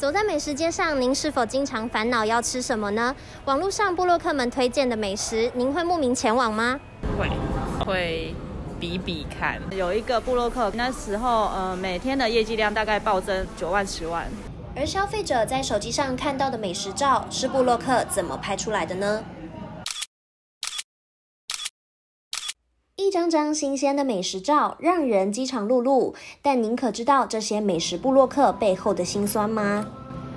走在美食街上，您是否经常烦恼要吃什么呢？网络上布洛克们推荐的美食，您会慕名前往吗？会，会比比看。有一个布洛克，那时候呃每天的业绩量大概暴增九万十万。而消费者在手机上看到的美食照，是布洛克怎么拍出来的呢？一张张新鲜的美食照，让人饥肠辘辘。但您可知道这些美食部落客背后的辛酸吗？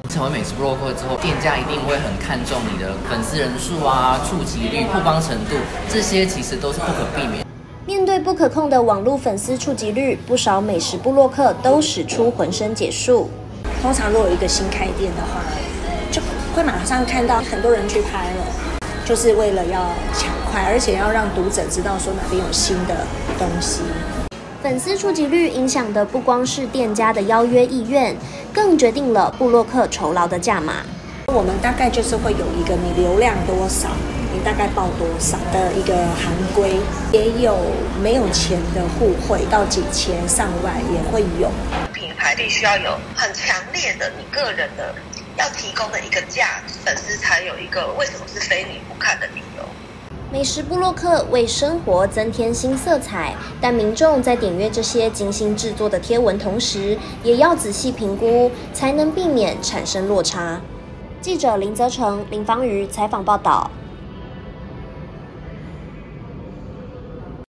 成为美食部落客之后，店家一定会很看重你的粉丝人数啊、触及率、曝光程度，这些其实都是不可避免。面对不可控的网络粉丝触及率，不少美食部落客都使出浑身解数。通常如果有一个新开店的话，就会马上看到很多人去拍了。就是为了要抢快，而且要让读者知道说哪边有新的东西。粉丝触及率影响的不光是店家的邀约意愿，更决定了布洛克酬劳的价码。我们大概就是会有一个你流量多少，你大概报多少的一个行规，也有没有钱的互惠到几千上万也会有。品牌必须要有很强烈的你个人的。要提供的一个价，粉丝才有一个为什么是非你不看的理由。美食布洛克为生活增添新色彩，但民众在点阅这些精心制作的贴文同时，也要仔细评估，才能避免产生落差。记者林泽成、林芳瑜采访报道。